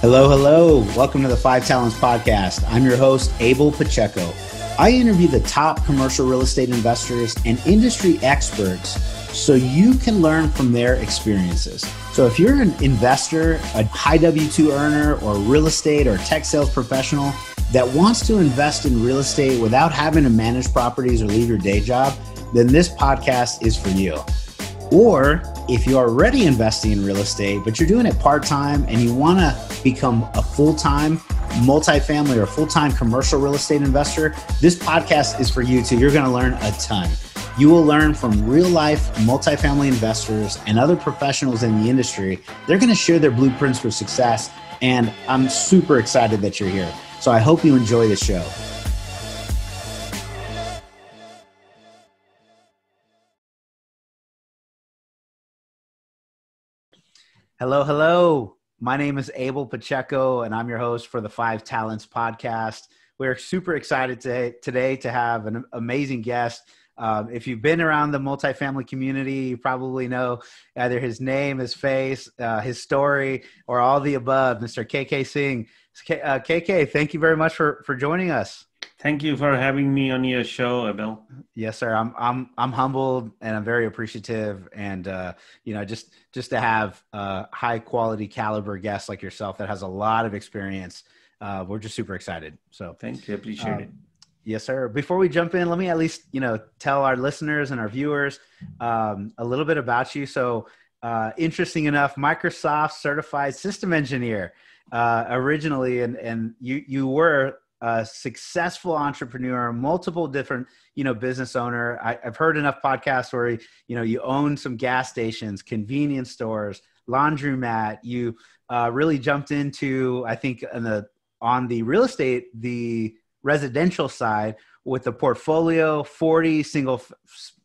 Hello, hello. Welcome to the Five Talents Podcast. I'm your host, Abel Pacheco. I interview the top commercial real estate investors and industry experts so you can learn from their experiences. So, if you're an investor, a high W 2 earner, or real estate or tech sales professional that wants to invest in real estate without having to manage properties or leave your day job, then this podcast is for you. Or if you're already investing in real estate, but you're doing it part time and you want to become a full time multifamily or full time commercial real estate investor, this podcast is for you too. You're going to learn a ton. You will learn from real life multifamily investors and other professionals in the industry. They're going to share their blueprints for success. And I'm super excited that you're here. So I hope you enjoy the show. Hello, hello. My name is Abel Pacheco, and I'm your host for the Five Talents podcast. We're super excited to, today to have an amazing guest. Um, if you've been around the multifamily community, you probably know either his name, his face, uh, his story, or all the above. Mr. KK Singh. K, uh, KK, thank you very much for, for joining us. Thank you for having me on your show, Abel. Yes, sir. I'm I'm I'm humbled and I'm very appreciative, and uh, you know, just just to have uh, high quality caliber guests like yourself that has a lot of experience. Uh, we're just super excited. So thank you. Appreciate um, it. Yes, sir. Before we jump in, let me at least you know tell our listeners and our viewers um, a little bit about you. So, uh, interesting enough, Microsoft certified system engineer uh, originally, and and you you were a successful entrepreneur, multiple different, you know, business owner. I, have heard enough podcasts where, you know, you own some gas stations, convenience stores, laundromat. You uh, really jumped into, I think, on the on the real estate, the residential side with a portfolio, 40 single,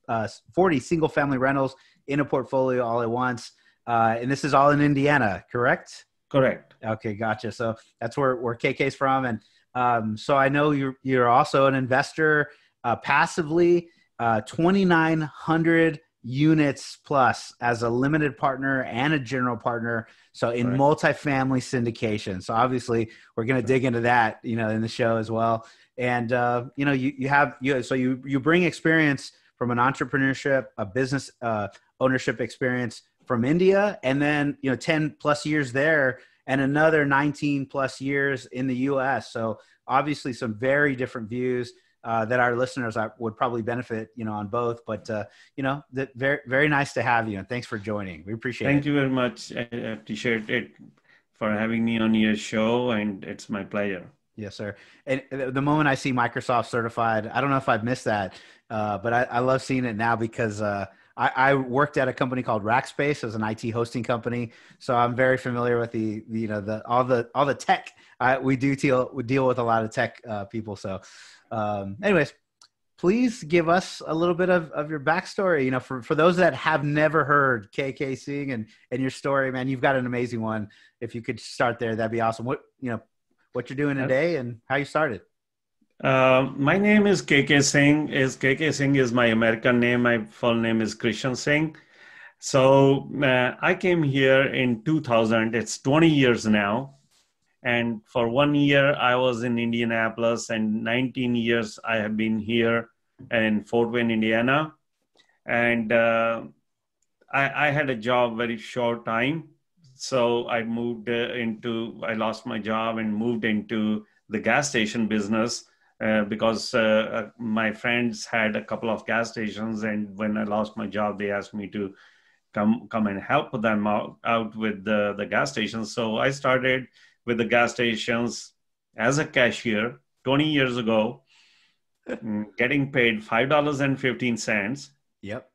uh, 40 single family rentals in a portfolio all at once. Uh, and this is all in Indiana, correct? Correct. Okay, gotcha. So that's where where KK's from, and um, so I know you're you're also an investor uh, passively, uh, 2,900 units plus as a limited partner and a general partner. So in right. multifamily syndication. So obviously we're going to dig into that, you know, in the show as well. And uh, you know, you you have you so you you bring experience from an entrepreneurship, a business uh, ownership experience from India, and then you know 10 plus years there and another 19 plus years in the US. So obviously some very different views uh, that our listeners would probably benefit, you know, on both. But uh, you know, that very very nice to have you, and thanks for joining. We appreciate Thank it. Thank you very much. I appreciate it for having me on your show, and it's my pleasure. Yes, sir. And the moment I see Microsoft certified, I don't know if I've missed that, uh, but I, I, love seeing it now because uh, I, I, worked at a company called Rackspace as an IT hosting company, so I'm very familiar with the, the you know the all the all the tech. I, we do deal we deal with a lot of tech uh, people. So, um, anyways, please give us a little bit of, of your backstory. You know, for, for those that have never heard KK Singh and and your story, man, you've got an amazing one. If you could start there, that'd be awesome. What you know, what you're doing today and how you started. Uh, my name is KK Singh. Is KK Singh is my American name. My full name is Krishan Singh. So uh, I came here in 2000. It's 20 years now, and for one year I was in Indianapolis, and 19 years I have been here in Fort Wayne, Indiana, and uh, I, I, had a job very short time. So I moved uh, into. I lost my job and moved into the gas station business uh, because uh, uh, my friends had a couple of gas stations, and when I lost my job, they asked me to come come and help them out, out with the, the gas stations. So I started with the gas stations as a cashier 20 years ago, mm, getting paid five dollars and fifteen cents. Yep.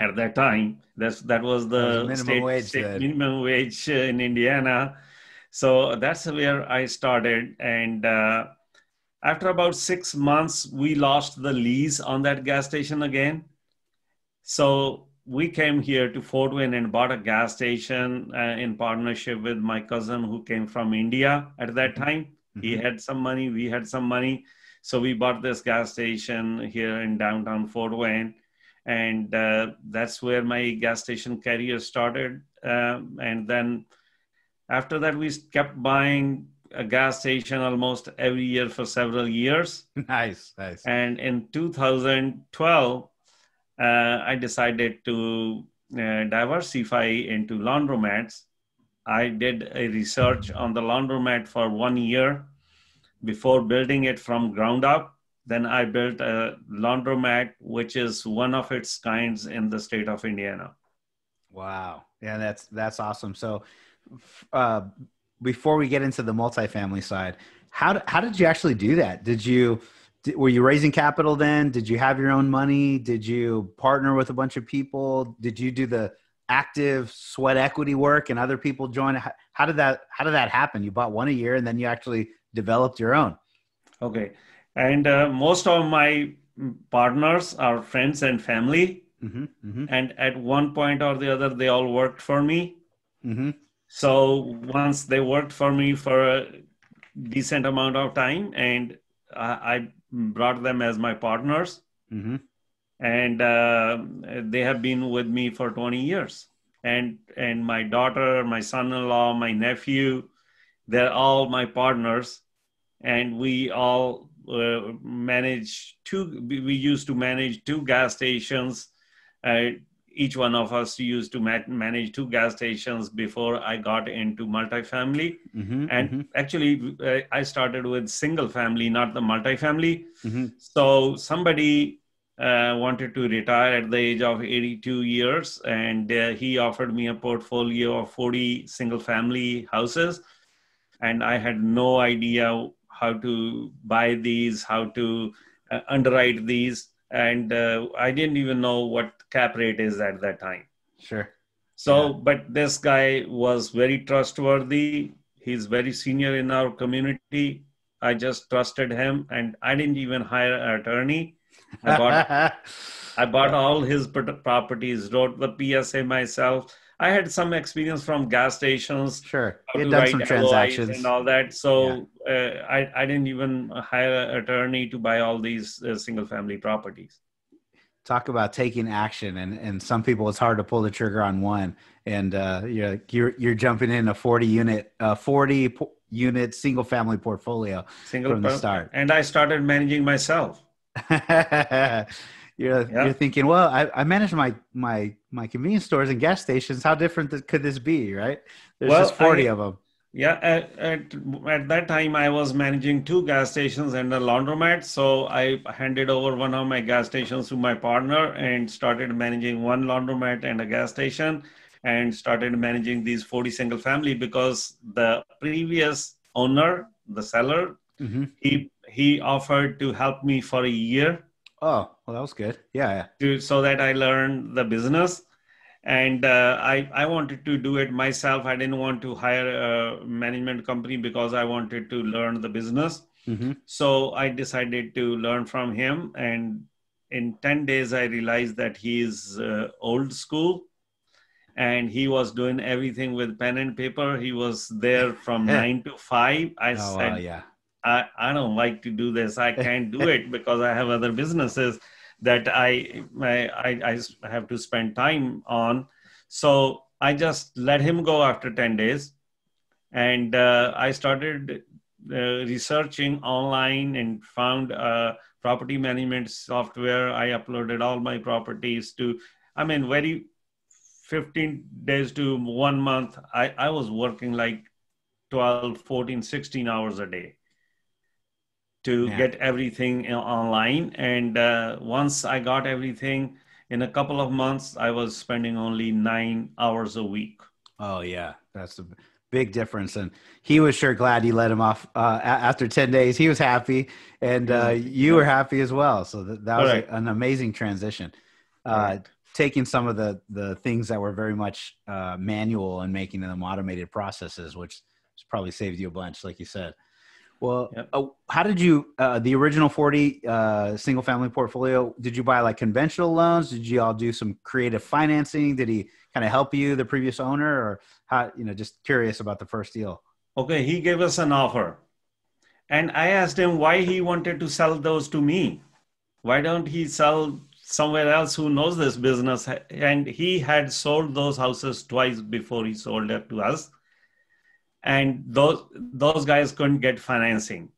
At that time, that's that was the minimum, wage, state minimum wage in Indiana. So that's where I started, and uh, after about six months, we lost the lease on that gas station again. So we came here to Fort Wayne and bought a gas station uh, in partnership with my cousin who came from India at that mm-hmm. time. Mm-hmm. He had some money, we had some money. So we bought this gas station here in downtown Fort Wayne. And uh, that's where my gas station career started. Um, and then After that, we kept buying a gas station almost every year for several years. Nice, nice. And in 2012, uh, I decided to uh, diversify into laundromats. I did a research on the laundromat for one year before building it from ground up. Then I built a laundromat, which is one of its kinds in the state of Indiana. Wow. Yeah, that's that's awesome. So, uh, before we get into the multifamily side, how how did you actually do that? Did you were you raising capital then? Did you have your own money? Did you partner with a bunch of people? Did you do the active sweat equity work and other people join? How, did that how did that happen? You bought one a year and then you actually developed your own. Okay, and uh, most of my partners are friends and family, mm-hmm, mm-hmm. and at one point or the other, they all worked for me. Mm-hmm. So once they worked for me for a decent amount of time, and I, brought them as my partners, mm-hmm. and uh, they have been with me for 20 years. And and my daughter, my son-in-law, my nephew, they're all my partners, and we all uh, manage two. We used to manage two gas stations. Uh, each one of us used to manage two gas stations before I got into multifamily. Mm-hmm, and mm-hmm. actually, uh, I started with single family, not the multifamily. Mm-hmm. So somebody uh, wanted to retire at the age of 82 years, and uh, he offered me a portfolio of 40 single family houses. And I had no idea how to buy these, how to uh, underwrite these. And uh, I didn't even know what cap rate is at that time. Sure. So, yeah. but this guy was very trustworthy. He's very senior in our community. I just trusted him, and I didn't even hire an attorney. I bought, I bought all his properties, wrote the PSA myself. I had some experience from gas stations. Sure, you done some transactions and all that. So yeah. uh, I I didn't even hire an attorney to buy all these uh, single family properties talk about taking action and and some people it's hard to pull the trigger on one and uh you're you're, you're jumping in a 40 unit uh 40 po- unit single family portfolio single from the start and i started managing myself you're yeah. you're thinking well I, I manage my my my convenience stores and gas stations how different could this be right there's well, just 40 I, of them yeah, at, at, at, that time I was managing two gas stations and a laundromat. So I handed over one of my gas stations to my partner and started managing one laundromat and a gas station and started managing these 40 single family because the previous owner, the seller, mm-hmm. he he offered to help me for a year. Oh, well, that was good. Yeah, so that I learned the business. And uh, I, I wanted to do it myself. I didn't want to hire a management company because i wanted to learn the business. Mm-hmm. so i decided to learn from him. And in 10 days i realized that he's uh, old school. And he was doing everything with pen and paper. He was there from 9 to 5 i oh, said uh, yeah I, I don't like to do this i can't do it because i have other businesses that I, I, I have to spend time on. So I just let him go after 10 days. And uh, I started uh, researching online and found a property management software. I uploaded all my properties to, I mean, very 15 days to one month. I, I was working like 12, 14, 16 hours a day to yeah. get everything online. And uh, once I got everything, in a couple of months, I was spending only nine hours a week. Oh yeah, that's a big difference. And he was sure glad you let him off uh, after ten days. He was happy, and uh, you were happy as well. So that, that was right. a, an amazing transition. Uh, right. Taking some of the the things that were very much uh, manual and making them automated processes, which probably saved you a bunch, like you said. Well, yep. uh, how did you uh, the original forty uh, single family portfolio? Did you buy like conventional loans? Did you all do some creative financing? Did he kind of help you, the previous owner, or how? You know, just curious about the first deal. Okay, he gave us an offer, and I asked him why he wanted to sell those to me. Why don't he sell somewhere else who knows this business? And he had sold those houses twice before he sold it to us and those those guys couldn't get financing.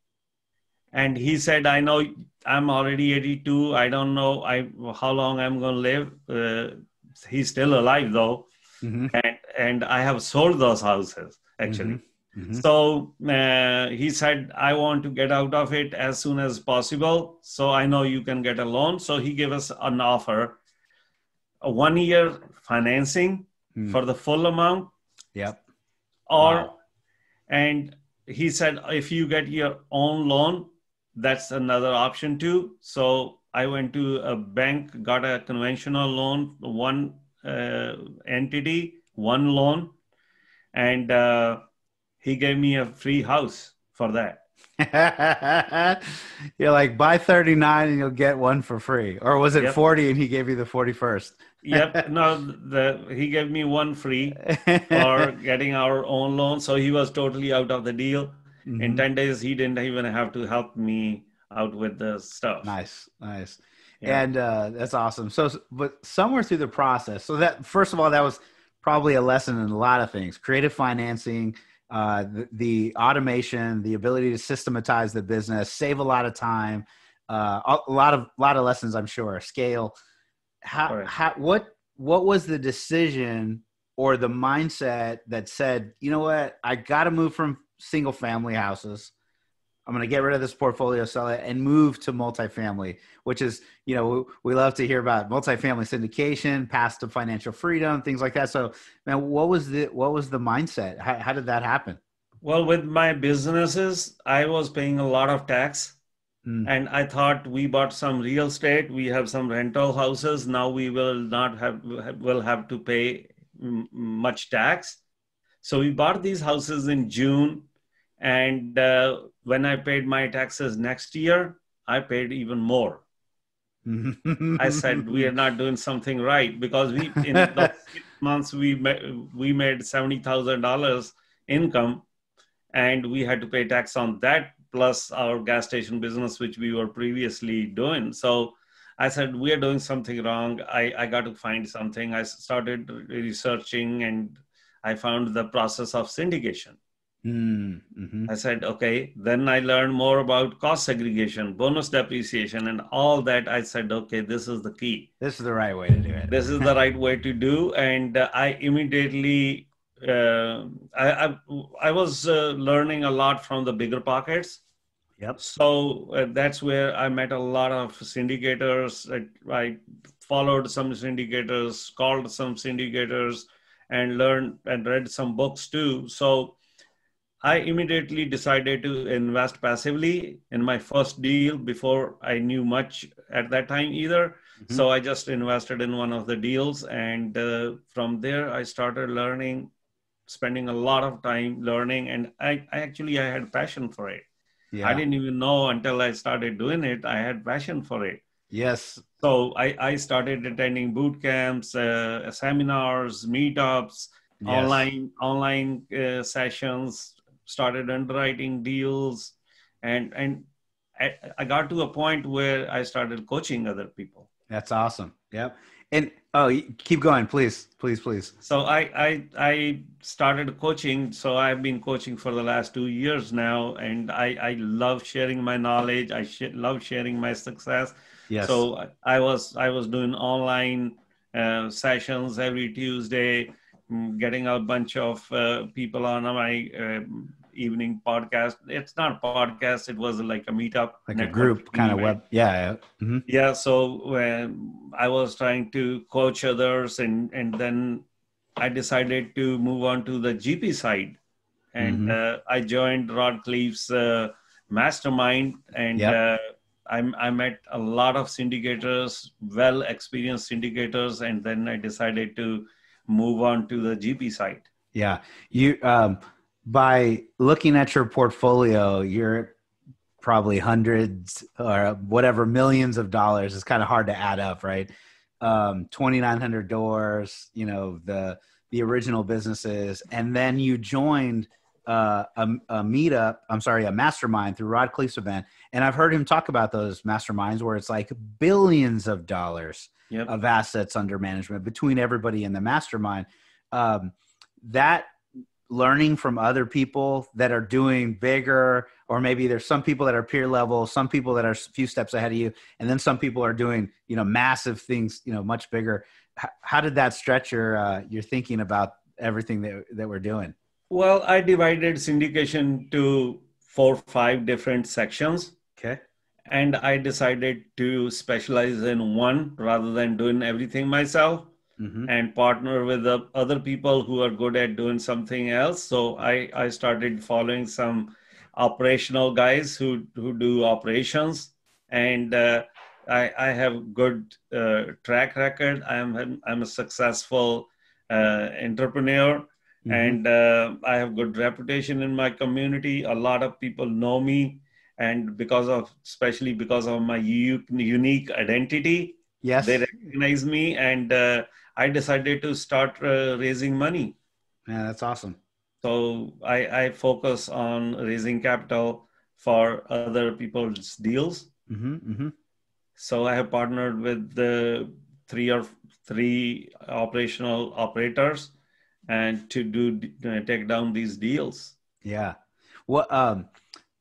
And he said, "I know I'm already 82. I don't know I how long I'm going to live. Uh, he's still alive though, mm-hmm. and and I have sold those houses actually." Mm-hmm. Mm-hmm. So uh, he said, I want to get out of it as soon as possible. So I know you can get a loan. So he gave us an offer a one year financing mm. for the full amount. Yep. Or, wow. And he said, if you get your own loan, that's another option too. So I went to a bank, got a conventional loan, one uh, entity, one loan, and uh, he gave me a free house for that. You're like buy 39 and you'll get one for free, or was it yep. 40 and he gave you the 41st? yep. No, the he gave me one free for getting our own loan, so he was totally out of the deal. Mm-hmm. In 10 days, he didn't even have to help me out with the stuff. Nice, nice. Yeah. And uh, that's awesome. So, but somewhere through the process, so that first of all, that was probably a lesson in a lot of things: creative financing, uh, the, the, automation, the ability to systematize the business, save a lot of time, uh, a lot of a lot of lessons, I'm sure. Scale. How, right. how what what was the decision or the mindset that said, you know what, I got to move from single family houses I'm going to get rid of this portfolio, sell it, and move to multifamily, which is, you know, we love to hear about multifamily syndication, path to financial freedom, things like that. So, man, what was the what was the mindset? How, how did that happen? Well, with my businesses, I was paying a lot of tax, mm. and I thought we bought some real estate, we have some rental houses. Now we will not have will have to pay much tax. So we bought these houses in June and uh, when I paid my taxes next year, I paid even more. I said we are not doing something right because we in the six months we made, we made seventy thousand dollars income, and we had to pay tax on that plus our gas station business which we were previously doing. So I said we are doing something wrong. I I got to find something. I started researching and I found the process of syndication. Mm-hmm. I said, okay. Then I learned more about cost segregation, bonus depreciation, and all that. I said, okay, this is the key. This is the right way to do it. this is the right way to do. And uh, I immediately, uh, I, I, I, was uh, learning a lot from the BiggerPockets. Yep. So uh, that's where I met a lot of syndicators. I, I followed some syndicators, called some syndicators, and learned and read some books too. So I immediately decided to invest passively in my first deal before I knew much at that time either. Mm-hmm. So I just invested in one of the deals, and uh, from there I started learning, spending a lot of time learning, and I, I actually I had passion for it. Yeah. I didn't even know until I started doing it. I had passion for it. Yes. So I, I started attending boot camps, uh, seminars, meetups, yes. online online uh, sessions, started underwriting deals and and I, I got to a point where I started coaching other people. That's awesome. Yep. And oh, keep going, please, please, please. So I I I started coaching. So I've been coaching for the last two years now, and I I love sharing my knowledge. I sh- love sharing my success. Yes. So I was I was doing online uh, sessions every Tuesday getting a bunch of uh, people on my uh, evening podcast. It's not a podcast; it was like a meetup, like a group kind of web. Yeah, mm-hmm. yeah. So when I was trying to coach others, and and then I decided to move on to the GP side, and mm-hmm. uh, I joined Rod Khleif's uh, mastermind, and. Yep. Uh, I, I met a lot of syndicators, well experienced syndicators, and then I decided to move on to the GP side. Yeah, you um, by looking at your portfolio, you're probably hundreds or whatever millions of dollars. It's kind of hard to add up, right? Um, 2,900 doors, you know the the original businesses, and then you joined uh, a, a meetup. I'm sorry, a mastermind through Rod Khleif's event, and I've heard him talk about those masterminds where it's like billions of dollars yep. of assets under management between everybody in the mastermind. Um, that learning from other people that are doing bigger or maybe there's some people that are peer level some people that are a few steps ahead of you and then some people are doing you know massive things you know much bigger H- how did that stretch your uh, your thinking about everything that, that we're doing well i divided syndication to four five different sections okay and i decided to specialize in one rather than doing everything myself mm-hmm. and partner with the other people who are good at doing something else. So I, I started following some operational guys who, who do operations and uh, I, I have good uh, track record. I'm, I'm a successful uh, entrepreneur mm-hmm. and uh, I have good reputation in my community. A lot of people know me and because of especially because of my unique identity yes they recognize me and uh, I decided to start uh, raising money. Yeah, that's awesome. So I, I focus on raising capital for other people's deals. Mm-hmm, mm-hmm. So I have partnered with the three or three operational operators and to do uh, take down these deals. Yeah. Well, um,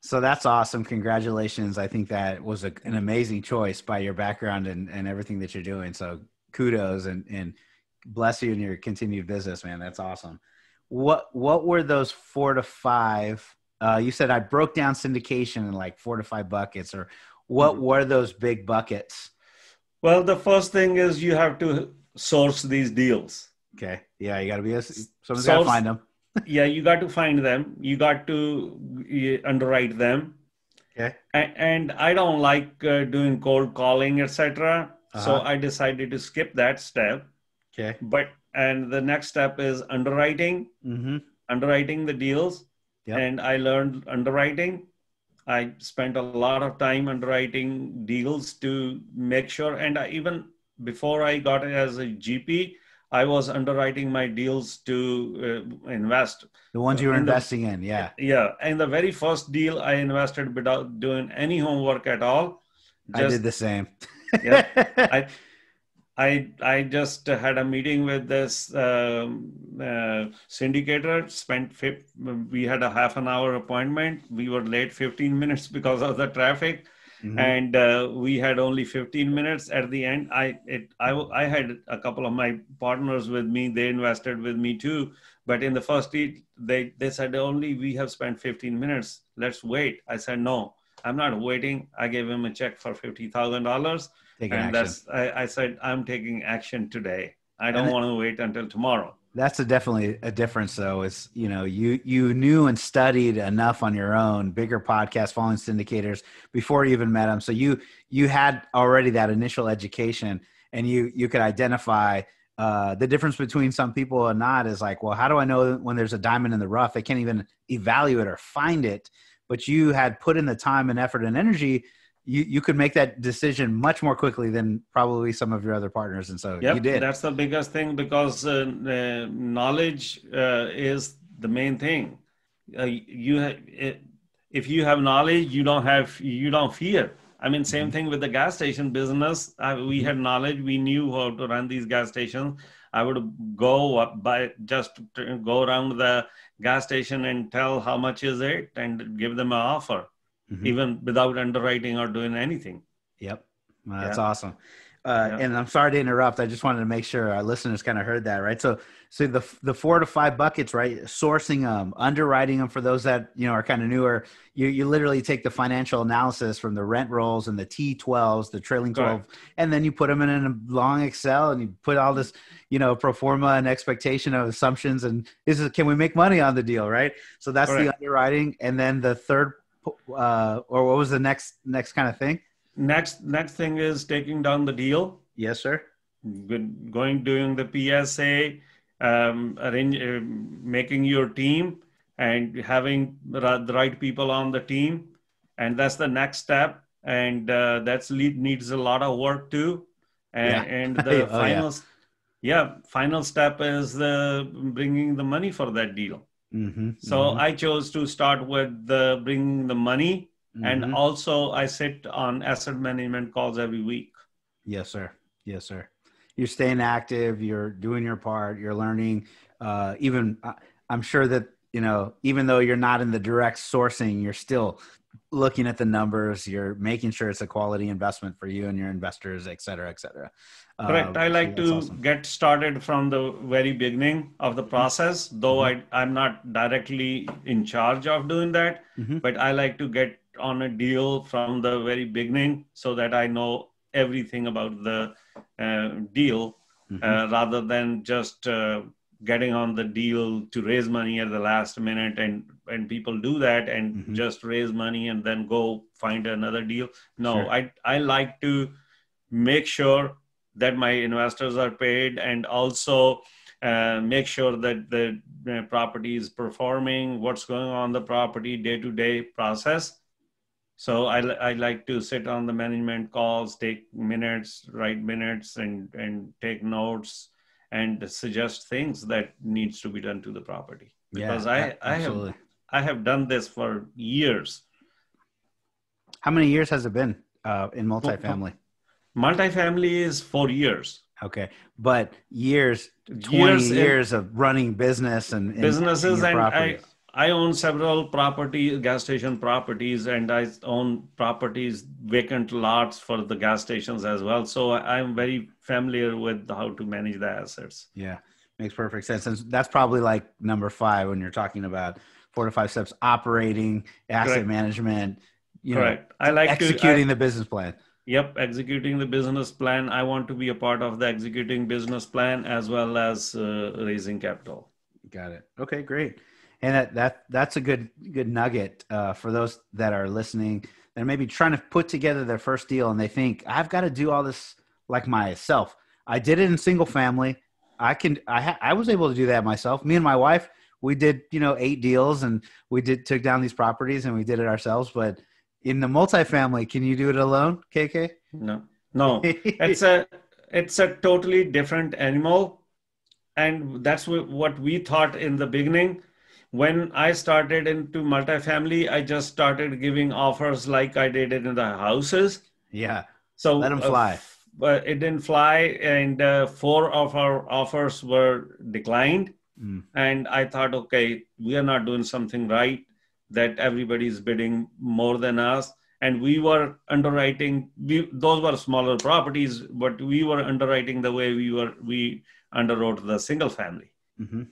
so that's awesome. Congratulations. I think that was a, an amazing choice by your background and, and everything that you're doing. So kudos and and bless you in your continued business, man. That's awesome. What what were those four to five? Uh, you said I broke down syndication in like four to five buckets, or what mm-hmm. were those big buckets? Well, the first thing is you have to source these deals. Okay. Yeah, you got to be a, someone's got to find them. Yeah, you got to find them. You got to underwrite them. Okay. And, and I don't like uh, doing cold calling, etc. Uh-huh. So I decided to skip that step. Okay. But and the next step is underwriting, mm-hmm. underwriting the deals. Yep. And I learned underwriting. I spent a lot of time underwriting deals to make sure. And I, even before I got it as a GP, I was underwriting my deals to uh, invest. The ones you were in investing the, in, yeah. Yeah. And the very first deal I invested without doing any homework at all. Just, I did the same. yeah. I, I I just had a meeting with this um, uh, syndicator. Spent we had a half an hour appointment. We were late 15 minutes because of the traffic, mm-hmm. and uh, we had only 15 minutes at the end. I it I I had a couple of my partners with me. They invested with me too. But in the first deal, they they said only we have spent 15 minutes. Let's wait. I said no. I'm not waiting. I gave him a check for fifty thousand dollars Taking and action. that's I, I, said I'm taking action today. I don't want to wait until tomorrow. That's a definitely a difference though. Is you know you you knew and studied enough on your own, BiggerPockets, following syndicators before you even met them. So you you had already that initial education, and you you could identify uh, the difference between some people and not is like, well, how do I know when there's a diamond in the rough? They can't even evaluate or find it. But you had put in the time and effort and energy you you could make that decision much more quickly than probably some of your other partners and so yep, you did. that's the biggest thing because uh, uh, knowledge uh, is the main thing. Uh, you it, if you have knowledge you don't have you don't fear. I mean same mm-hmm. thing with the gas station business. We mm-hmm. had knowledge we knew how to run these gas stations. I would go up by just go around the gas station and tell how much is it and give them an offer mm-hmm. even without underwriting or doing anything. Yep. That's yeah. awesome. Uh, yeah. And I'm sorry to interrupt. I just wanted to make sure our listeners kind of heard that, right? So, so the the four to five buckets, right? Sourcing them, underwriting them for those that you know are kind of newer. You you literally take the financial analysis from the rent rolls and the T12s, the trailing 12, right. and then you put them in a long Excel and you put all this, you know, pro forma and expectation of assumptions and is it, can we make money on the deal, right? So that's right. the underwriting, and then the third uh, or what was the next next kind of thing? Next next thing is taking down the deal. Yes, sir. Good, going doing the PSA, um, arrange, uh, making your team, and having the right people on the team, and that's the next step. And uh, that's lead needs a lot of work too. And, yeah. and the oh, final, yeah. yeah, final step is the bringing the money for that deal. Mm-hmm, so mm-hmm. I chose to start with the bringing the money, mm-hmm. and also I sit on asset management calls every week. Yes, sir. Yes, sir. You're staying active. You're doing your part. You're learning. Uh, even uh, I'm sure that you know, even though you're not in the direct sourcing, you're still looking at the numbers. You're making sure it's a quality investment for you and your investors, et cetera, et cetera. Correct. Uh, I like to awesome. get started from the very beginning of the process, though mm-hmm. I, I'm not directly in charge of doing that, mm-hmm. but I like to get on a deal from the very beginning so that I know everything about the uh, deal mm-hmm. uh, rather than just uh, getting on the deal to raise money at the last minute and and people do that and mm-hmm. just raise money and then go find another deal no sure. i i like to make sure that my investors are paid and also uh, make sure that the uh, property is performing what's going on the property day to day process so I, I like to sit on the management calls take minutes write minutes and and take notes and suggest things that needs to be done to the property because yeah, I, I have I have done this for years. How many years has it been uh, in multifamily? Multifamily is four years. Okay, but years, twenty years, years of running business and businesses, and I I own several property gas station properties, and I own properties vacant lots for the gas stations as well. So I'm very familiar with how to manage the assets. Yeah, makes perfect sense. And that's probably like number five when you're talking about four to five steps: operating, asset Correct. management. You Correct. Know, I like executing to, I, the business plan. Yep, executing the business plan. I want to be a part of the executing business plan as well as uh, raising capital. Got it. Okay, great and that, that that's a good good nugget uh, for those that are listening that maybe trying to put together their first deal and they think I've got to do all this like myself. I did it in single family. I can I ha- I was able to do that myself. Me and my wife we did you know eight deals and we did took down these properties and we did it ourselves. But in the multifamily, can you do it alone, KK? No, no. it's a it's a totally different animal, and that's what we thought in the beginning when I started into multifamily, I just started giving offers like I did it in the houses. Yeah. So let them uh, fly. Uh, but it didn't fly, and uh, four of our offers were declined. Mm. And I thought, okay, we are not doing something right. That everybody is bidding more than us, and we were underwriting. We, those were smaller properties, but we were underwriting the way we were we underwrote the single family. Mm-hmm.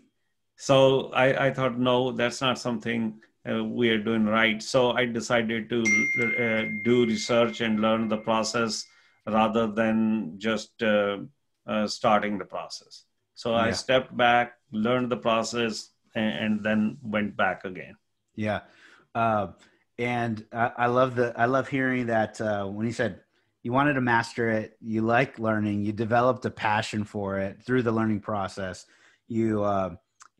So I, I thought, no, that's not something uh, we are doing right. So I decided to uh, do research and learn the process rather than just uh, uh starting the process. So yeah. I stepped back, learned the process, and, and then went back again. Yeah. Uh, and I, I, love the I love hearing that uh, when he said you wanted to master it, you like learning, you developed a passion for it through the learning process. You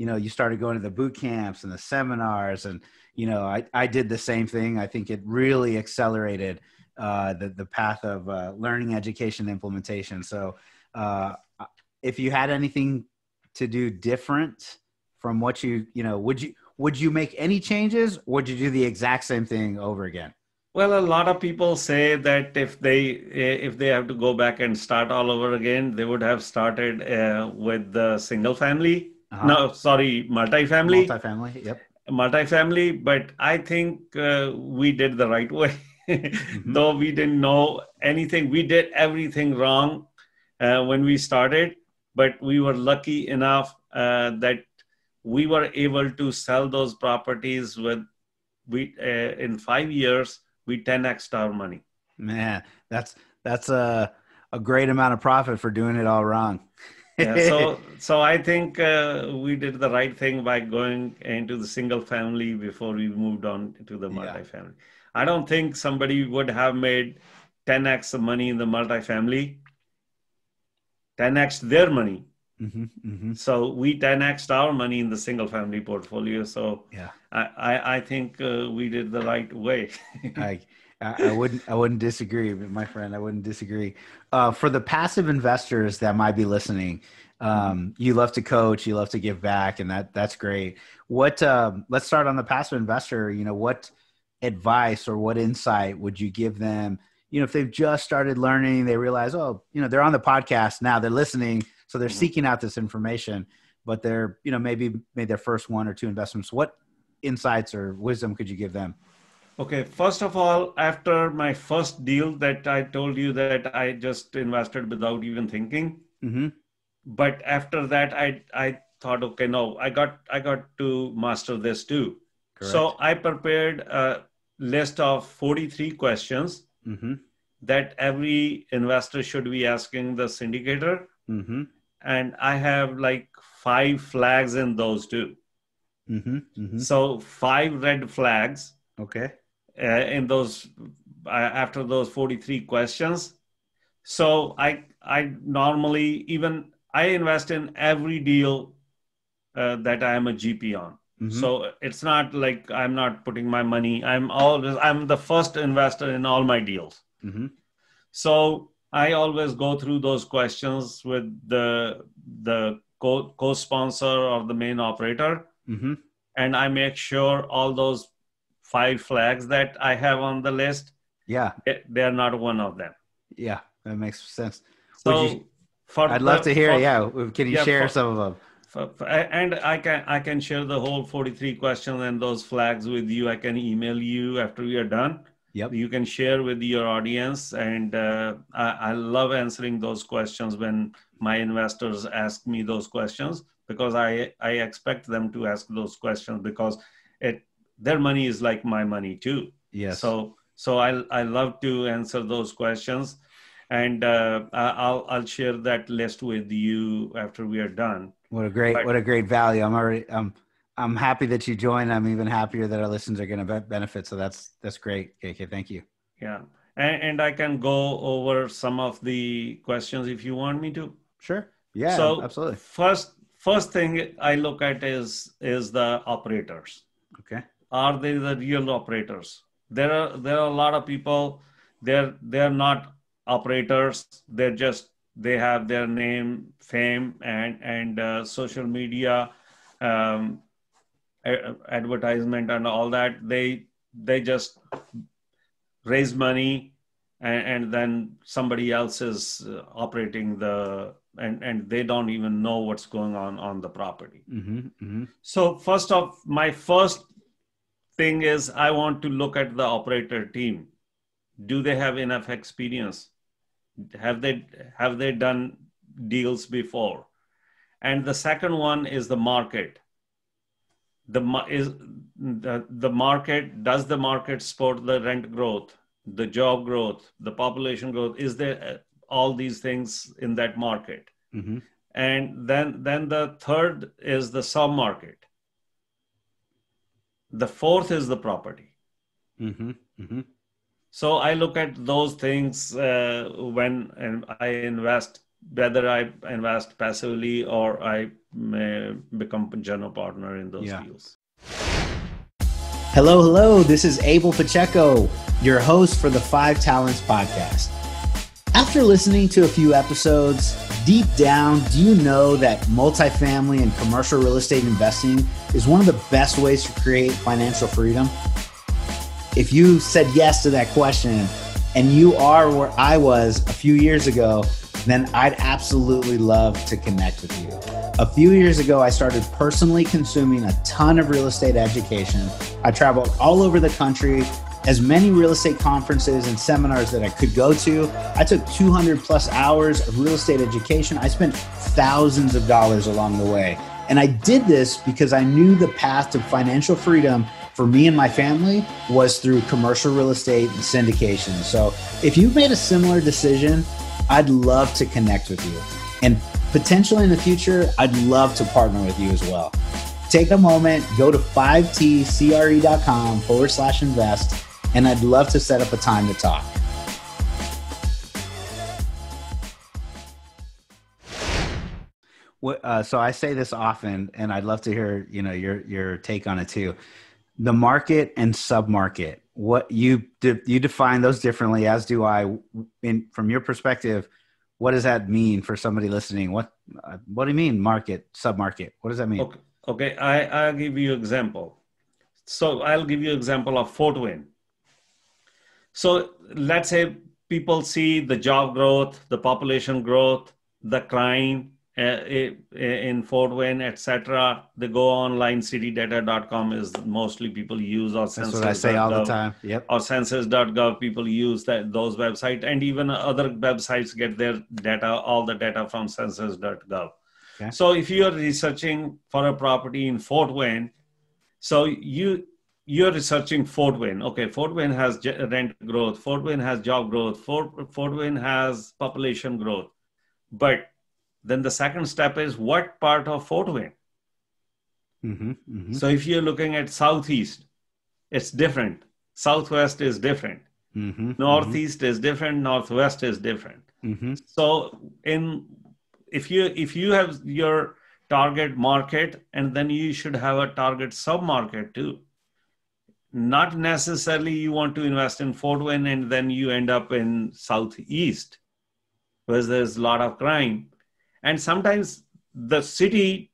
you know you started going to the boot camps and the seminars and you know i, I did the same thing i think it really accelerated uh, the, the path of uh, learning education implementation so uh, if you had anything to do different from what you you know would you would you make any changes or would you do the exact same thing over again well a lot of people say that if they if they have to go back and start all over again they would have started uh, with the single family uh-huh. No, sorry, multifamily. Multifamily, yep. Multifamily, but I think uh, we did the right way. mm-hmm. Though we didn't know anything, we did everything wrong uh, when we started, but we were lucky enough uh, that we were able to sell those properties with we uh, in five years we 10x our money. Man, that's that's a a great amount of profit for doing it all wrong yeah, so so I think uh, we did the right thing by going into the single family before we moved on to the multifamily. Yeah. I don't think somebody would have made 10x the money in the multifamily, 10x their money. Mm-hmm, mm-hmm. So we 10x our money in the single family portfolio. So yeah, I I, I think uh, we did the right way. I I, wouldn't I wouldn't disagree, my friend. I wouldn't disagree. Uh, for the passive investors that might be listening, um, you love to coach, you love to give back, and that that's great. What um, let's start on the passive investor. You know, what advice or what insight would you give them? You know, if they've just started learning, they realize, oh, you know, they're on the podcast now, they're listening, so they're mm-hmm. seeking out this information. but they're you know maybe made their first one or two investments. What insights or wisdom could you give them? Okay, first of all, after my first deal that I told you that I just invested without even thinking, Mm-hmm. but after that I I thought, okay, no, I got I got to master this too. So I prepared a list of 43 questions mm-hmm. that every investor should be asking the syndicator. Mm-hmm. And I have like five flags in those too. Mm-hmm. Mm-hmm. So five red flags Okay. uh, in those uh, after those 43 questions. So I I normally even I invest in every deal uh, that I am a GP on. Mhm. So it's not like I'm not putting my money. I'm always I'm the first investor in all my deals. Mm-hmm. So I always go through those questions with the the co- co-sponsor or the main operator, Mm-hmm. and I make sure all those five flags that I have on the list Yeah. they- they're not one of them. Yeah. That makes sense. So you- for I'd love the- to hear. for- yeah. Can you yeah, share for- some of them? for- and I can I can share the whole 43 questions and those flags with you. I can email you after we are done. Yep. You can share with your audience, and uh, I, I love answering those questions when my investors ask me those questions because I I expect them to ask those questions because it their money is like my money too. Yes. So so I I love to answer those questions, and uh, I'll I'll share that list with you after we are done. What a great, Right. what a great value. I'm already, um, I'm happy that you joined. I'm even happier that our listeners are going to be- benefit. So that's, that's great. KK. Thank you. Yeah, and, and I can go over some of the questions if you want me to. Sure. Yeah, so absolutely. First, first thing I look at is is the operators. Okay. Are they the real operators? There are there are a lot of people. They're they're not operators. They're just they have their name, fame, and and uh, social media, um, advertisement, and all that. They they just raise money, and, and then somebody else is uh, operating the and and they don't even know what's going on on the property. Mm-hmm, mm-hmm. So first off, my first thing is I want to look at the operator team. Do they have enough experience? Have they have they done deals before? And the second one is the market. The is the, the market does the market support the rent growth, the job growth, the population growth? Is there uh, all these things in that market? Mm-hmm. and then then the third is the sub market the fourth is the property Mm-hmm. Mm-hmm. so i look at those things uh, when i invest whether i invest passively or i may become a general partner in those Yeah. deals Hello, hello. This is Abel Pacheco, your host for the Five Talents podcast. After listening to a few episodes, deep down, do you know that multifamily and commercial real estate investing is one of the best ways to create financial freedom? If you said yes to that question and you are where I was a few years ago, then I'd absolutely love to connect with you. A few years ago, I started personally consuming a ton of real estate education. I traveled all over the country, as many real estate conferences and seminars that I could go to. I took 200 plus hours of real estate education. I spent thousands of dollars along the way. And I did this because I knew the path to financial freedom for me and my family was through commercial real estate and syndication. So if you've made a similar decision, I'd love to connect with you. And potentially in the future, I'd love to partner with you as well. Take a moment, go to 5tcre.com forward slash invest, and I'd love to set up a time to talk. What, uh, so I say this often, and I'd love to hear you know your your take on it too. The market and submarket. What you de- you define those differently, as do I. In from your perspective, what does that mean for somebody listening? What uh, what do you mean market submarket? What does that mean? okay okay i i'll give you example so i'll give you example of fort wayne so let's say people see the job growth the population growth the crime in Fort Wayne, etc. The go online citydata.com is mostly people use or That's what I say all the time. Yep. Or census.gov people use that those websites and even other websites get their data, all the data from census.gov. Okay. So if you are researching for a property in Fort Wayne, so you you're researching Fort Wayne. Okay, Fort Wayne has rent growth. Fort Wayne has job growth. Fort, Fort Wayne has population growth. But then the second step is what part of Fort Wayne? Mm-hmm, mm-hmm. So if you're looking at southeast, it's different. Southwest is different. Mm-hmm, mm-hmm. Northeast is different. Northwest is different. Mm-hmm. So in if you if you have your target market, and then you should have a target sub market too. Not necessarily you want to invest in Fort Wayne and then you end up in southeast, because there's a lot of crime and sometimes the city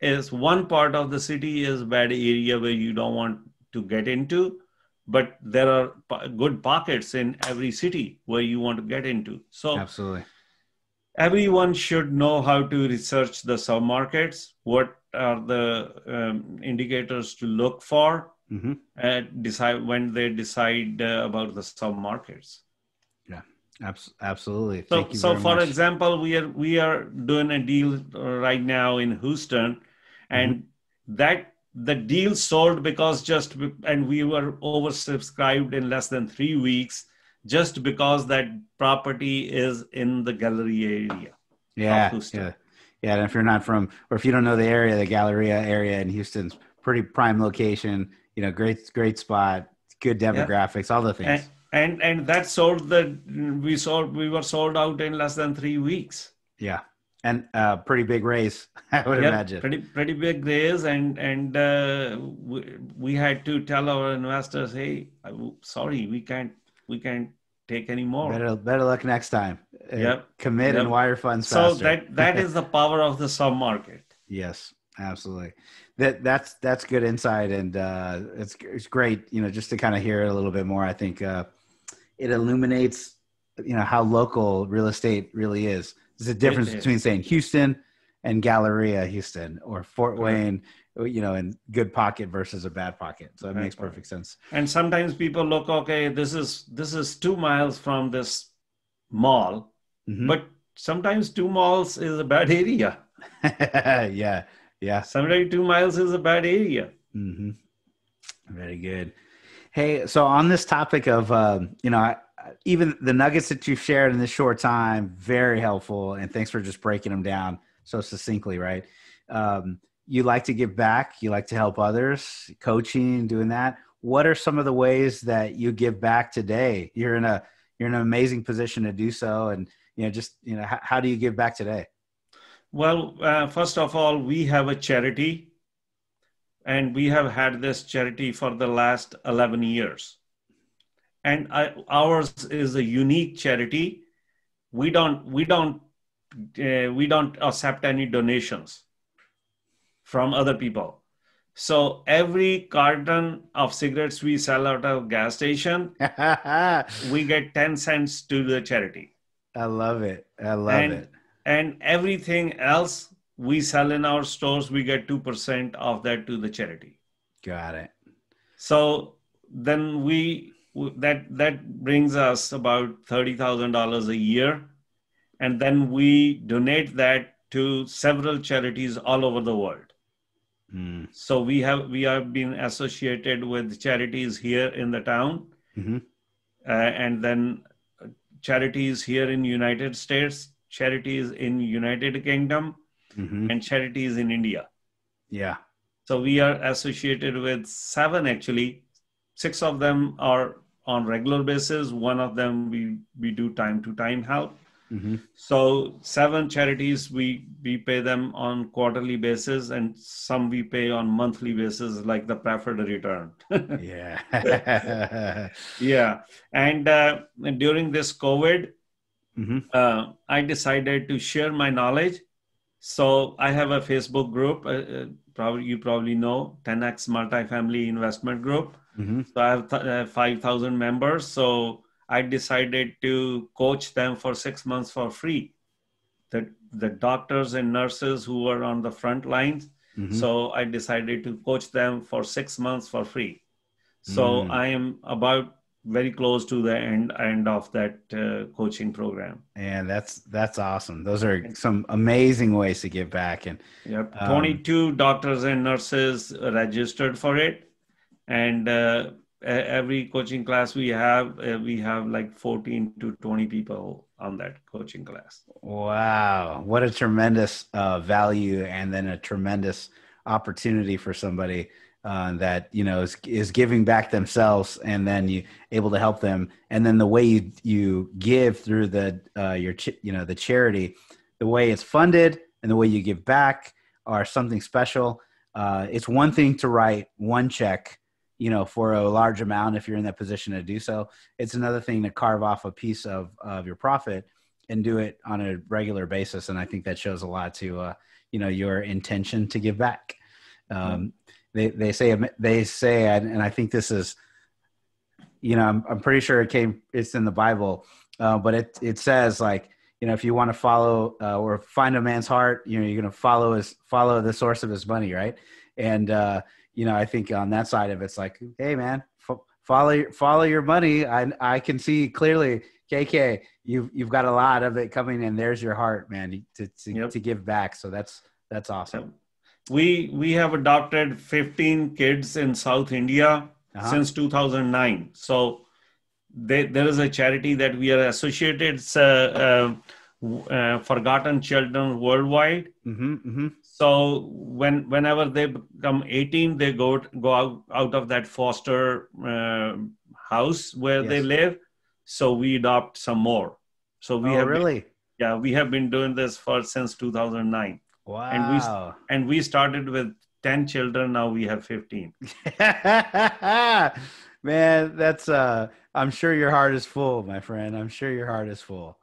is one part of the city is bad area where you don't want to get into but there are good pockets in every city where you want to get into. So absolutely. everyone should know how to research the sub markets what are the um, indicators to look for mm-hmm. and decide when they decide uh, about the submarkets Absolutely. So, so for much. example, we are we are doing a deal right now in Houston, and mm-hmm. that the deal sold because just and we were oversubscribed in less than three weeks, just because that property is in the Galleria area. Yeah, yeah, yeah. And if you're not from, or if you don't know the area, the Galleria area in Houston's pretty prime location. You know, great great spot, good demographics, yeah. all the things. And, and and that sold the we sold we were sold out in less than three weeks. Yeah. And uh pretty big raise i would yep, imagine. pretty pretty big raise. And and uh, we, we had to tell our investors hey sorry we can't we can't take any more. Better better luck next time. Uh, yep commit yep. and wire funds faster. so that that is the power of the sub market. Yes absolutely. That that's that's good insight. And uh it's it's great you know just to kind of hear a little bit more i think uh it illuminates you know how local real estate really is. There's a difference between saying Houston and Galleria Houston or Fort Wayne, you know, in good pocket versus a bad pocket. So it right. makes perfect sense. And sometimes people look, okay, this is this is two miles from this mall, mm-hmm. but sometimes two miles is a bad area. yeah, yeah. Sometimes two miles is a bad area. Mm-hmm. Very good. Hey, so on this topic of, um, you know, even the nuggets that you've shared in this short time, very helpful. And thanks for just breaking them down so succinctly, right? Um, you like to give back, you like to help others, coaching, doing that. What are some of the ways that you give back today? You're in a you're in an amazing position to do so, and you know, just you know, how, how do you give back today? Well, uh, first of all, we have a charity and we have had this charity for the last 11 years. And I, ours is a unique charity. We don't we don't uh, we don't accept any donations from other people. So every carton of cigarettes we sell out of gas station we get 10 cents to the charity. I love it. I love and, it. and everything else we sell in our stores, we get 2% of that to the charity. Got it. So then we, that, that brings us about $30,000 a year. And then we donate that to several charities all over the world. Mm. So we have we have been associated with charities here in the town, mm-hmm. uh, and then charities here in United States, charities in United Kingdom, mm-hmm. and charities in India. Yeah. So we are associated with seven actually. Six of them are on regular basis. One of them we we do time to time help. Mm-hmm. So seven charities we we pay them on quarterly basis, and some we pay on monthly basis, like the preferred return. yeah, yeah. And uh, during this COVID, mm-hmm. uh, I decided to share my knowledge so I have a Facebook group. Uh, uh probably you probably know 10x Multifamily Investment Group. Mm-hmm. So I have th- uh, 5,000 members. So I decided to coach them for six months for free. That the doctors and nurses who were on the front lines. Mm-hmm. So I decided to coach them for six months for free. So mm. I am about very close to the end end of that uh, coaching program. And that's that's awesome. Those are some amazing ways to give back. And yep, um, 22 doctors and nurses registered for it, and uh, every coaching class we have, uh, we have like 14 to 20 people on that coaching class. Wow, what a tremendous uh, value, and then a tremendous opportunity for somebody uh, that you know is, is giving back themselves and then you able to help them. And then the way you you give through the uh, your ch- you know the charity the way it's funded and the way you give back are something special. Uh, it's one thing to write one check you know for a large amount if you're in that position to do so. It's another thing to carve off a piece of of your profit and do it on a regular basis. And i think that shows a lot to uh, you know your intention to give back. Um, they they say they say and I think this is you know I'm, I'm pretty sure it came it's in the Bible uh, but it it says like you know if you want to follow uh, or find a man's heart you know you're going to follow his follow the source of his money right and uh, you know I think on that side of it, it's like hey man f- follow follow your money I I can see clearly KK you've you've got a lot of it coming and there's your heart man to to, yep. to give back so that's that's awesome. Yep we we have adopted 15 kids in south india uh-huh. since 2009 so they, there is a charity that we are associated uh, uh, uh, forgotten children worldwide mm-hmm, mm-hmm. so when whenever they become 18 they go go out, out of that foster uh, house where yes. they live so we adopt some more so we oh, have really been, yeah we have been doing this for since 2009 Wow. And we and we started with 10 children, now we have 15. Man, that's uh I'm sure your heart is full, my friend. I'm sure your heart is full.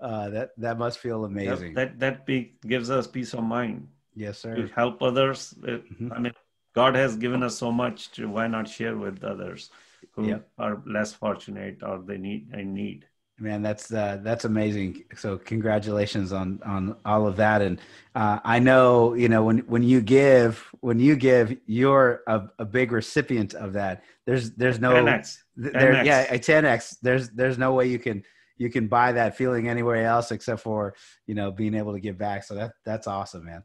Uh that that must feel amazing. That that, that be, gives us peace of mind. Yes, sir. To help others. mm-hmm. I mean, God has given us so much to why not share with others who yep. are less fortunate or they need in need man that's uh, that's amazing. So congratulations on on all of that. And uh, i know you know when when you give when you give you're a, a big recipient of that. There's there's no 10x. There, 10x. yeah a 10x there's there's no way you can you can buy that feeling anywhere else except for you know being able to give back. So that that's awesome man.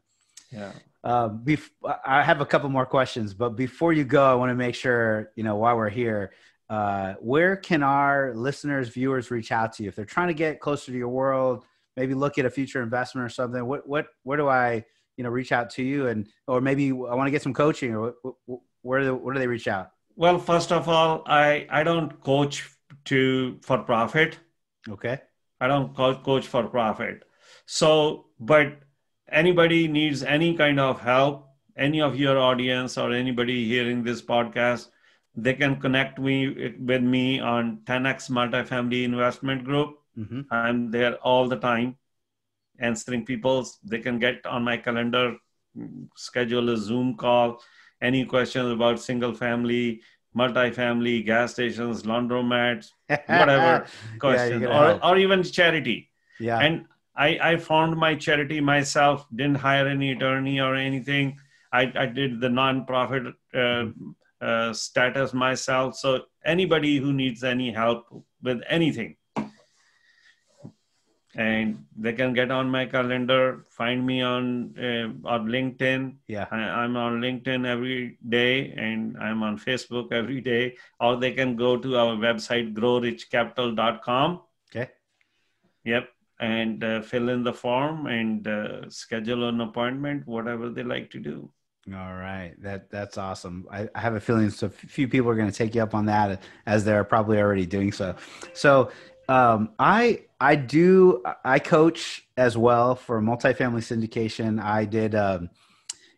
Yeah. Uh, bef- I have a couple more questions, but before you go, I want to make sure you know while we're here, uh, where can our listeners, viewers reach out to you if they're trying to get closer to your world? Maybe look at a future investment or something. What what where do I you know reach out to you and or maybe I want to get some coaching or where do, where do they reach out? Well, first of all, I I don't coach to for profit. Okay. I don't coach for profit. So, but anybody needs any kind of help, any of your audience or anybody hearing this podcast, they can connect me with me on 10x multifamily investment group. Mm-hmm. i'm there all the time answering people's. They can get on my calendar schedule a zoom call any questions about single family multifamily gas stations laundromats whatever questions or, or even charity. Yeah. And I, I formed my charity myself didn't hire any attorney or anything. I, I did the nonprofit uh, mm-hmm uh, status myself. So anybody who needs any help with anything, and they can get on my calendar, find me on uh, on LinkedIn. Yeah, I, am on LinkedIn every day, and I'm on Facebook every day. Or they can go to our website growrichcapital.com. Okay. Yep, and uh, fill in the form and uh, schedule an appointment, whatever they like to do. All right, that that's awesome. I, I have a feeling so few people are going to take you up on that, as they're probably already doing so. So, um, I I do I coach as well for multifamily syndication. I did, um,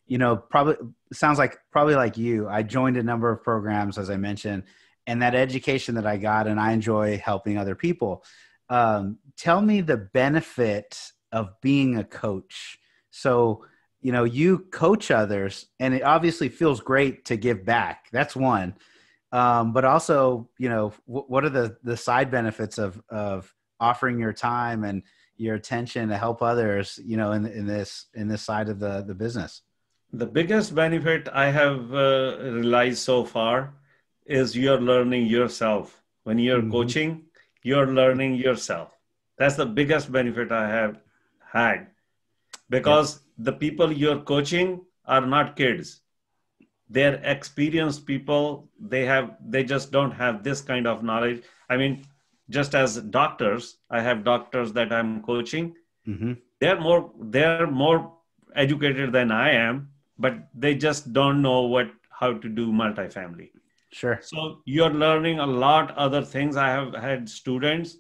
you know, probably sounds like probably like you. I joined a number of programs, as I mentioned, and that education that I got, and I enjoy helping other people. Um, tell me the benefit of being a coach. So you know you coach others and it obviously feels great to give back that's one um, but also you know w- what are the the side benefits of of offering your time and your attention to help others, you know, in, in this, in this side of the, the business? The biggest benefit I have uh, realized so far is you're learning yourself. When you're mm-hmm. coaching, you're learning yourself. That's the biggest benefit I have had because yeah. The people you're coaching are not kids. They're experienced people. They have they just don't have this kind of knowledge. I mean just as doctors i have doctors that i'm coaching. Mm-hmm. they're more they're more educated than i am but they just don't know what how to do multifamily. Sure. So you're learning a lot other things. I have had students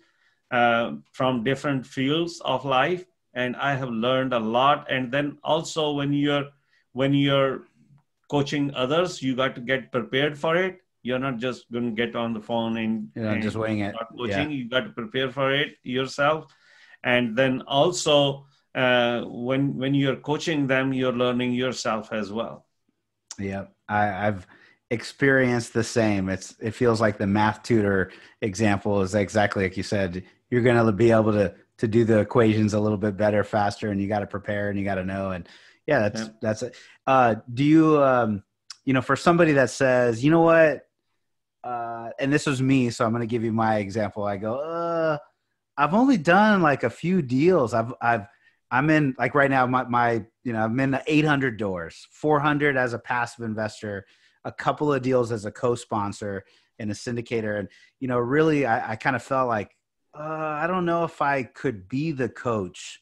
uh, from different fields of life and i have learned a lot. And then also when you're when you're coaching others you got to get prepared for it. You're not just going to get on the phone and, you and just wing it. coaching yeah. you got to prepare for it yourself. And then also uh, when when you're coaching them you're learning yourself as well. Yeah I, i've experienced the same. It's it feels like the math tutor example is exactly like you said. You're going to be able to to do the equations a little bit better faster and you got to prepare and you got to know and yeah, that's yeah. that's it. Uh, do you um, you know for somebody that says, you know what, uh, and this was me, so I'm going to give you my example. I go, uh, I've only done like a few deals. I've I've I'm in like right now my my you know I'm in 800 doors, 400 as a passive investor, a couple of deals as a co-sponsor and a syndicator, and you know really I, I kind of felt like uh, I don't know if I could be the coach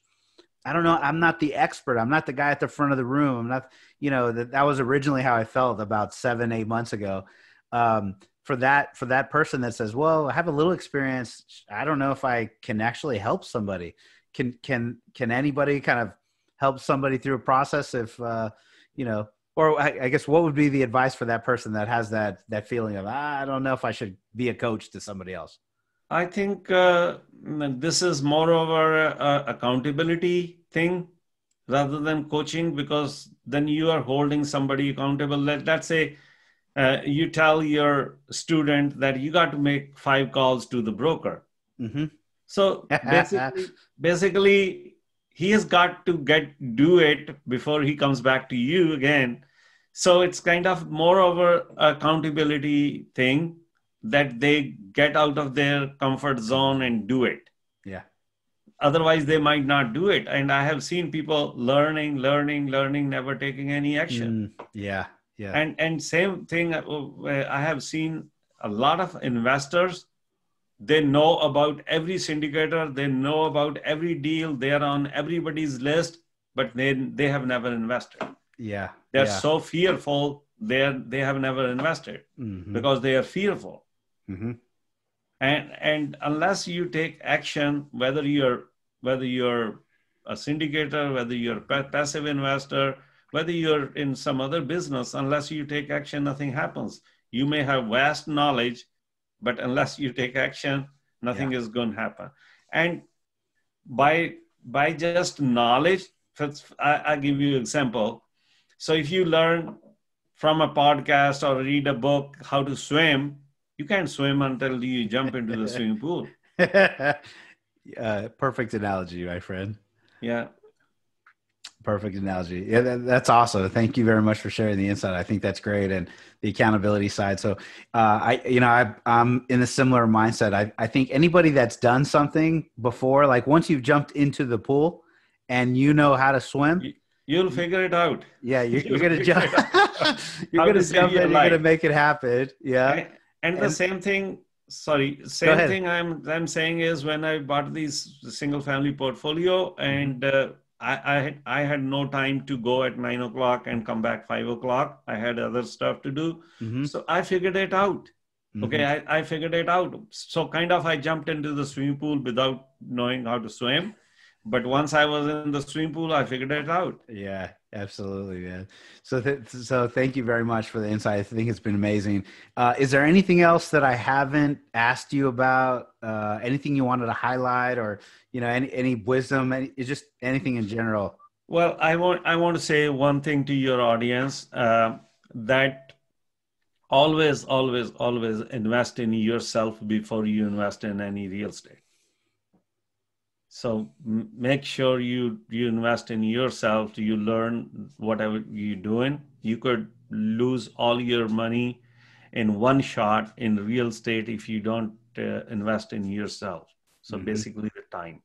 I don't know. I'm not the expert. I'm not the guy at the front of the room. I'm not, you know, that, that was originally how I felt about seven, eight months ago. Um, for that, for that person that says, well, I have a little experience. I don't know if I can actually help somebody. Can, can, can anybody kind of help somebody through a process if, uh, you know, or I, I, guess what would be the advice for that person that has that, that feeling of, ah, I don't know if I should be a coach to somebody else. I think uh, this is more of a, accountability thing rather than coaching because then you are holding somebody accountable. Let, let's say uh, you tell your student that you got to make five calls to the broker. Mm-hmm. So basically, basically, he has got to get do it before he comes back to you again. So it's kind of more of a accountability thing that they get out of their comfort zone and do it. Yeah. Otherwise, they might not do it. And I have seen people learning, learning, learning, never taking any action. Mm, yeah. Yeah. And and same thing. Uh, I have seen a lot of investors. They know about every syndicator. They know about every deal. They are on everybody's list, but they they have never invested. Yeah. They're yeah. so fearful. They're they have never invested mm-hmm. because they are fearful Mm-hmm. And and unless you take action, whether you're whether you're a syndicator, whether you're a passive investor, whether you're in some other business, unless you take action, nothing happens. You may have vast knowledge, but unless you take action, nothing yeah. is going to happen. And by by just knowledge, I, I give you example. So if you learn from a podcast or read a book how to swim, you can't swim until you jump into the swimming pool. uh, perfect analogy, my friend. Yeah. Perfect analogy. Yeah, that, that's awesome. Thank you very much for sharing the insight. I think that's great, and the accountability side. So, uh, I, you know, I, I'm in a similar mindset. I, I think anybody that's done something before, like once you've jumped into the pool, and you know how to swim, you'll figure it out. Yeah, you're, you're gonna jump. you're gonna jump in. You're gonna make it happen. Yeah and, the same thing sorry same thing i'm i'm saying is when i bought these single family portfolio and uh, I, I had I had no time to go at nine o'clock and come back five o'clock. I had other stuff to do, mm-hmm. so I figured it out. Mm-hmm. Okay, I, I figured it out. So kind of I jumped into the swimming pool without knowing how to swim, but once I was in the swimming pool, I figured it out. Yeah, Absolutely, man. So, th- so thank you very much for the insight. I think it's been amazing. Uh, is there anything else that I haven't asked you about? Uh, anything you wanted to highlight, or you know, any any wisdom? Any, just anything in general? Well, I want I want to say one thing to your audience uh, that always, always, always invest in yourself before you invest in any real estate. So make sure you you invest in yourself. You learn whatever you're doing. You could lose all your money in one shot in real estate if you don't uh, invest in yourself. So mm-hmm. basically, the time.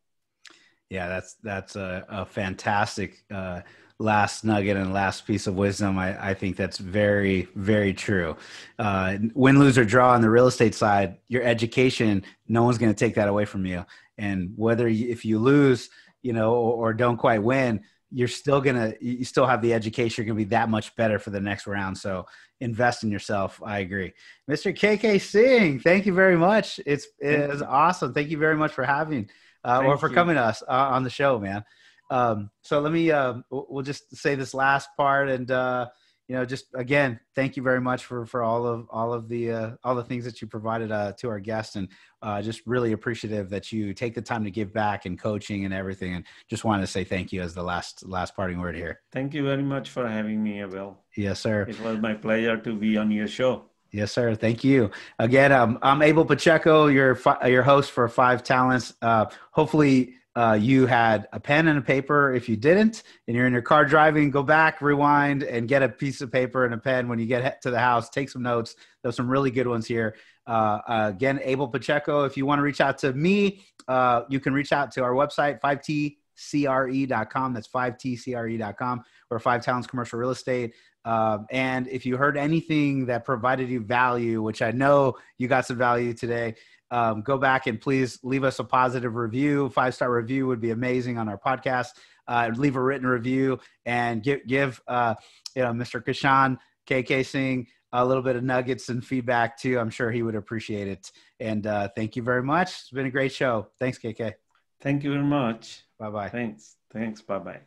Yeah, that's that's a, a fantastic uh, last nugget and last piece of wisdom. I, I think that's very very true. Uh, win, lose or draw on the real estate side, your education, no one's going to take that away from you. And whether you, if you lose, you know, or, or don't quite win, you're still gonna you still have the education. You're gonna be that much better for the next round. So invest in yourself. I agree, Mr. KK Singh. Thank you very much. It's it's awesome. Thank you very much for having uh, or for you. coming to us uh, on the show, man. Um, so let me uh, we'll just say this last part and uh, you know just again thank you very much for for all of all of the uh, all the things that you provided uh, to our guests and uh, just really appreciative that you take the time to give back and coaching and everything and just wanted to say thank you as the last last parting word here thank you very much for having me abel yes sir it was my pleasure to be on your show Yes, sir. Thank you. Again, um, I'm Abel Pacheco, your your host for Five Talents. Uh, hopefully, uh, you had a pen and a paper. If you didn't, and you're in your car driving, go back, rewind, and get a piece of paper and a pen when you get to the house. Take some notes. There's some really good ones here. Uh, again, Abel Pacheco. If you want to reach out to me, uh, you can reach out to our website, 5tcre.com. That's 5tcre.com or Five Talents Commercial Real Estate. Um, and if you heard anything that provided you value, which I know you got some value today, um, go back and please leave us a positive review. Five star review would be amazing on our podcast. Uh, leave a written review and give give uh, you know Mr. Krishan KK Singh a little bit of nuggets and feedback too. I'm sure he would appreciate it. And uh, thank you very much. It's been a great show. Thanks, KK. Thank you very much. Bye bye. Thanks. Thanks. Bye bye.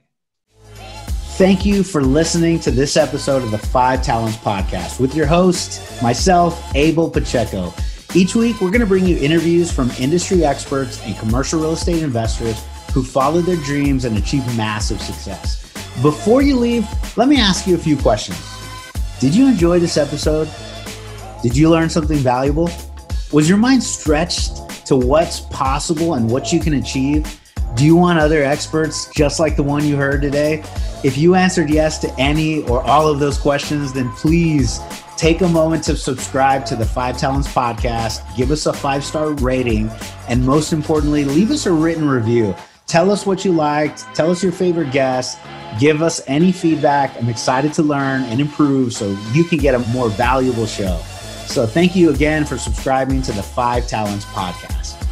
Thank you for listening to this episode of the Five Talents Podcast with your host, myself, Abel Pacheco. Each week, we're going to bring you interviews from industry experts and commercial real estate investors who followed their dreams and achieved massive success. Before you leave, let me ask you a few questions. Did you enjoy this episode? Did you learn something valuable? Was your mind stretched to what's possible and what you can achieve? Do you want other experts just like the one you heard today? If you answered yes to any or all of those questions, then please take a moment to subscribe to the Five Talents podcast, give us a five star rating, and most importantly, leave us a written review. Tell us what you liked, tell us your favorite guest, give us any feedback. I'm excited to learn and improve so you can get a more valuable show. So, thank you again for subscribing to the Five Talents podcast.